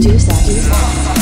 丢三丢四。